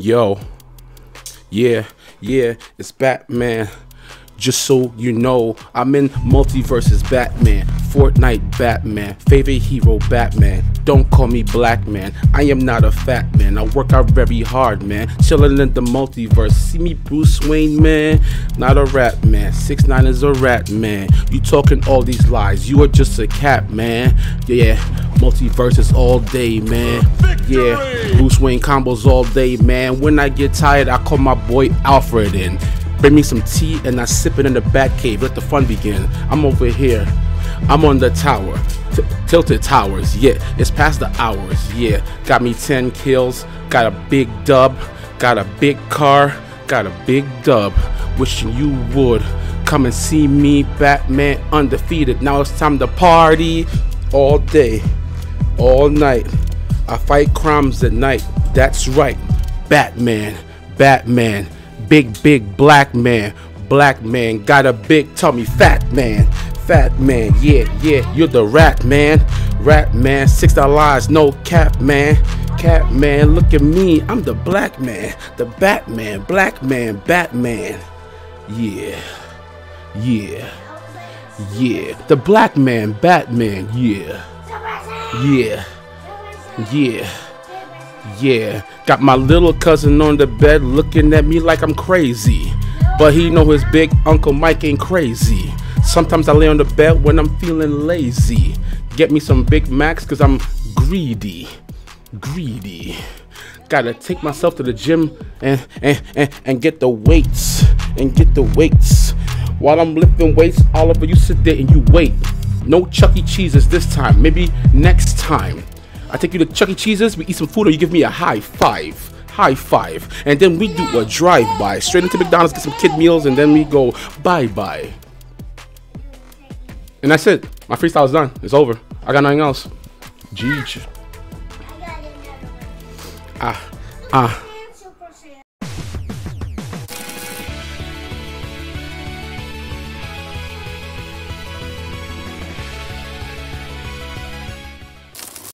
Yo, yeah, yeah, it's Batman. Just so you know, I'm in MultiVersus Batman, Fortnite Batman, favorite hero Batman. Don't call me black man, I am not a fat man. I work out very hard, man. Chillin' in the multiverse. See me Bruce Wayne, man. Not a rat man. Six nine is a rat man. You talking all these lies, you are just a cat, man. Yeah, MultiVersus all day, man. Yeah, Bruce Wayne combos all day, man. When I get tired, I call my boy Alfred in. Bring me some tea and I sip it in the bat cave. Let the fun begin. I'm over here. I'm on the tower. T tilted towers. Yeah, it's past the hours. Yeah, got me 10 kills. Got a big dub. Got a big car. Got a big dub. Wishing you would come and see me, Batman undefeated. Now it's time to party all day, all night. I fight crimes at night. That's right. Batman. Batman big, big black man. Black man got a big tummy, fat man. Fat man, yeah, yeah, you're the rat man. Rat man, six dollars, no cap man. Cap man, look at me, I'm the black man. The Batman, black man, Batman. Yeah, yeah, yeah. The black man, Batman, yeah. Yeah, yeah. Yeah, got my little cousin on the bed looking at me like I'm crazy. But he know his big uncle Mike ain't crazy. Sometimes I lay on the bed when I'm feeling lazy. Get me some Big Macs cause I'm greedy. Greedy. Gotta take myself to the gym and, and, and, and get the weights. And get the weights. While I'm lifting weights, all of you sit there and you wait. No Chuck E. Cheeses this time. Maybe next time. I take you to Chuck E. Cheese's, we eat some food, or you give me a high five. High five. And then we do a drive by. Straight into McDonald's, get some kid meals, and then we go bye bye. And that's it. My freestyle is done. It's over. I got nothing else. Jeech. Ah, ah.